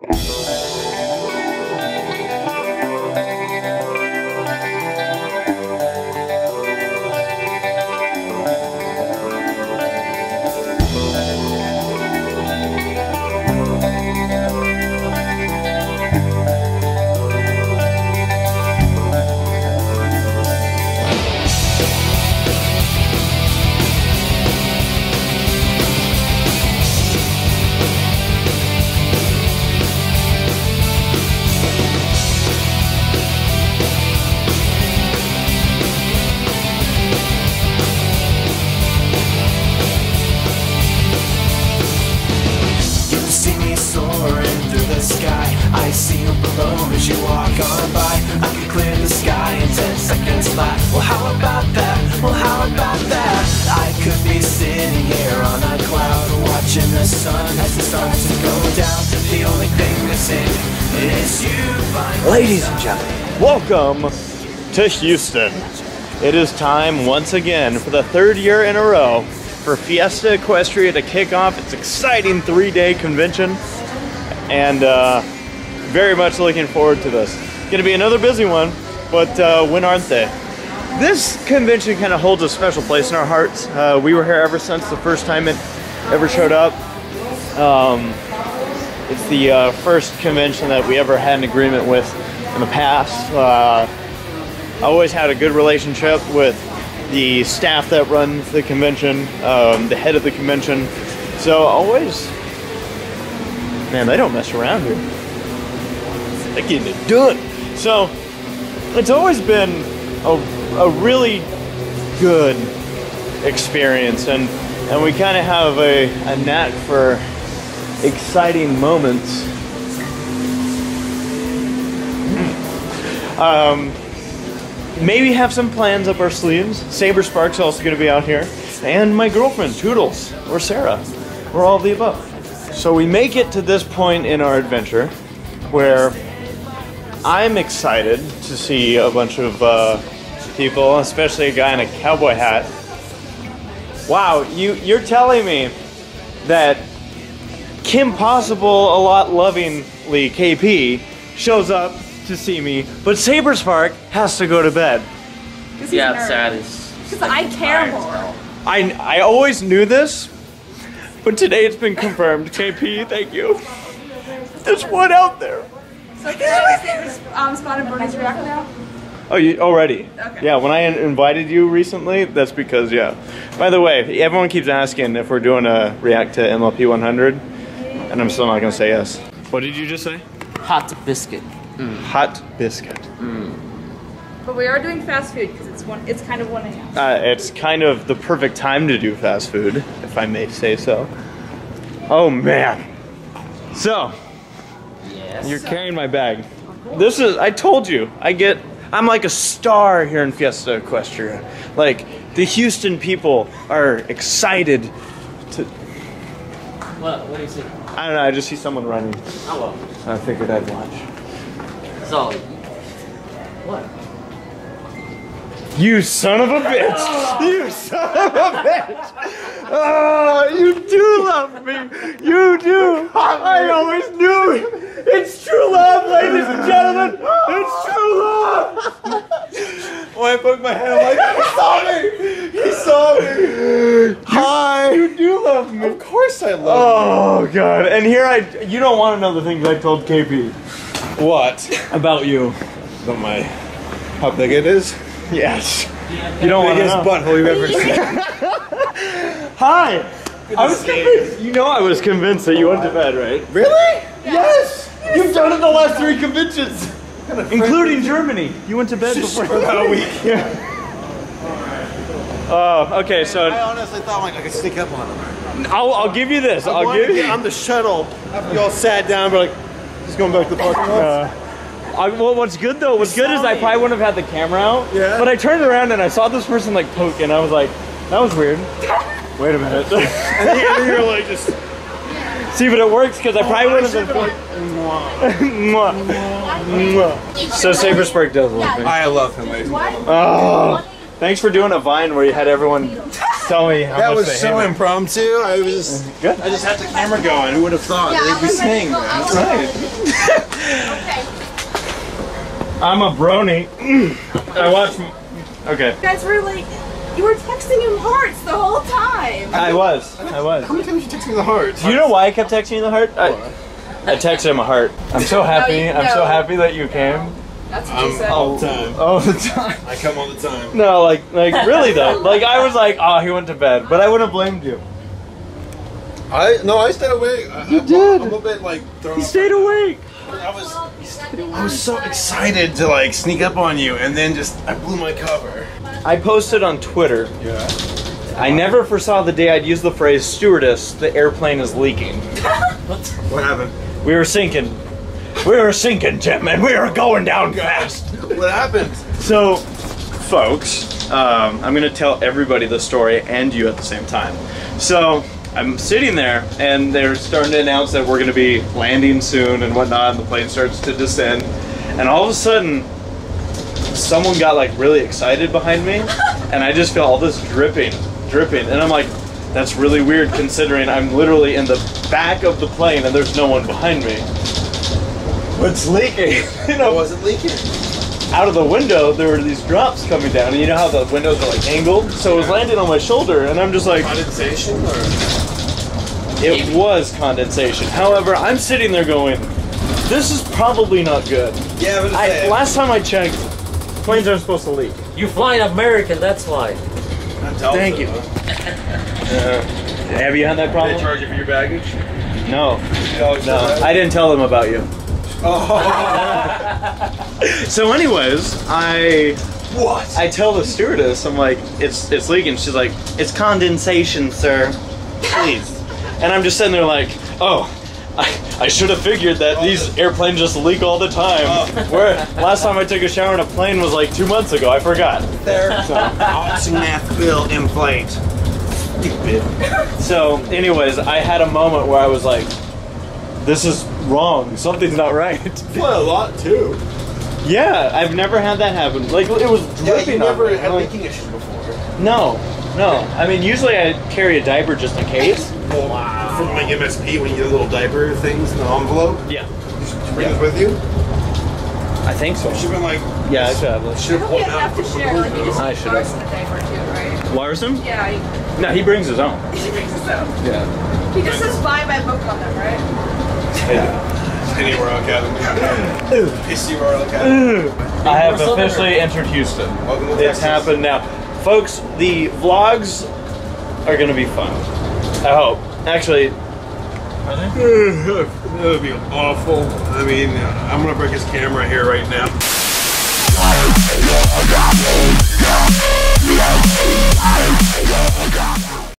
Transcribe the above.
You I see you below as you walk on by. I can clear the sky in 10 seconds flat. Well, how about that? Well, how about that? I could be sitting here on a cloud, watching the sun as it starts to go down. The only thing missing is you. Ladies and gentlemen, welcome to Houston. It is time once again for the third year in a row for Fiesta Equestria to kick off its exciting three day convention. And uh, very much looking forward to this. Gonna be another busy one, but uh, when aren't they? This convention kind of holds a special place in our hearts. Uh, we were here ever since the first time it ever showed up. Um, it's the uh, first convention that we ever had an agreement with in the past. Uh, I always had a good relationship with the staff that runs the convention, um, the head of the convention. So always, man, they don't mess around here. They're getting it done. So it's always been a, a really good experience, and and we kind of have a, a knack for exciting moments. Um, maybe have some plans up our sleeves. Saberspark's also going to be out here, and my girlfriend Toodles or Sarah, or all of the above. So we make it to this point in our adventure where I'm excited to see a bunch of uh, people, especially a guy in a cowboy hat. Wow, you you're telling me that Kim Possible, a lot lovingly KP, shows up to see me, but Saberspark has to go to bed. Yeah, sad is. Because I care more. I I always knew this, but today it's been confirmed. KP, thank you. There's one out there. So can I um, spotted Bronies React now? Oh, you already? Okay. Yeah, when I invited you recently, that's because yeah. By the way, everyone keeps asking if we're doing a react to MLP 100, and I'm still not gonna say yes. What did you just say? Hot biscuit. Hot biscuit. But we are doing fast food because it's one. It's kind of one a.m. Uh, it's kind of the perfect time to do fast food, if I may say so. Oh man. So, Yes. you're carrying my bag. This is, I told you, I get, I'm like a star here in Fiesta Equestria. Like, the Houston people are excited to, What? What do you see? I don't know, I just see someone running. Oh, Hello. I figured I'd watch. So. What? You son of a bitch! You son of a bitch! Oh, you do love me! You do! I always knew it! It's true love, ladies and gentlemen! It's true love! When I poked my head, I'm like, he saw me! He saw me! Hi! You do love me! Of course I love oh, God. And here I, you don't want to know the things I told KP What? about you. About my how big it is? Yes. You don't want to Biggest know. butthole you've ever seen. Hi. I was convinced. You know, I was convinced that you went to bed, right? really? Yes. You've done it the last three conventions, including Germany. You went to bed before about a week. Yeah. Oh, okay. So I honestly thought like I could sneak up on them. I'll, I'll give you this. I I'll give you. get on the shuttle after y'all sat down, but like just going back to the parking lot. Uh, I, well, what's good though, what's good is I probably wouldn't have had the camera out. Yeah. But I turned around and I saw this person like poke, and I was like, that was weird. Wait a minute. and then you're like just See, but it works because I probably wouldn't have been. like, Mwah. Mwah. So Saberspark does love me. I love him, ladies and gentlemen. Oh, thanks for doing a vine where you had everyone tell me how That much was they so hate me. impromptu. I was just, Good. I just had the camera going. Who would have thought Yeah, they'd be was like, saying that? I was Right. Okay. I'm a brony. I watch. Okay. You guys were like, you were texting him hearts the whole time. I was. I was. How many times you text me the heart? Do you know why I kept texting you the heart? I, I texted him a heart. I'm so happy. you- I'm so happy that you came. That's what you I'm said. all the time. All the time. I come all the time. No, like, like really though. Like I was like, oh, he went to bed, but I wouldn't have blamed you. I no, I stayed awake. I, you did. I'm a little bit like thrown. He stayed awake. I was, I was so excited to like sneak up on you, and then just I blew my cover. I posted on Twitter. Yeah. I never foresaw the day I'd use the phrase "stewardess." The airplane is leaking. What what happened? We were sinking. We were sinking, Tim, and we were going down fast. What happened? So, folks, um, I'm going to tell everybody the story and you at the same time. So, I'm sitting there, and they're starting to announce that we're going to be landing soon and whatnot, and the plane starts to descend. And all of a sudden, someone got like really excited behind me, and I just feel all this dripping, dripping. And I'm like, that's really weird considering I'm literally in the back of the plane and there's no one behind me. What's leaking? you I know, wasn't leaking. Out of the window, there were these drops coming down, and you know how the windows are like angled, so it was landing on my shoulder, and I'm just like, Condensation or? it was condensation. However, I'm sitting there going, this is probably not good. Yeah, but I, last time I checked, planes aren't supposed to leak. You fly flying American, that's why. Thank you. Have you had that problem? They problem? charge you for your baggage? No, No, no. I didn't tell them about you. Oh. So, anyways, I what? I tell the stewardess, I'm like, it's it's leaking. She's like, it's condensation, sir. Please. And I'm just sitting there like, oh, I, I should have figured that these airplanes just leak all the time. Oh. Where last time I took a shower in a plane was like two months ago. I forgot. There's an Oxynath bill in plate. Stupid. So, anyways, I had a moment where I was like, this is wrong. Something's not right. Well, a lot too. yeah, I've never had that happen. Like it was Yeah, dripping. you never had Like, leaking issues before. No, no. I mean, usually I carry a diaper just in case. Wow. From like MSP when you get little diaper things in the envelope. Yeah. You should bring Yeah. this with you. I think so. You should have been like. Yeah, I should have this. Should have pulled don't have out. to share, like you just I should've. Larson a diaper too, right? Larson? Yeah, he, No, he brings his own. he brings his own. Yeah. He just says buy my book on them, right? Pennyroyal Academy. PC Royal Academy. I have officially entered Houston. Welcome to it's happened now. Folks, the vlogs are going to be fun. I hope. Actually, are they? that would be awful. I mean, I'm going to break his camera here right now. I got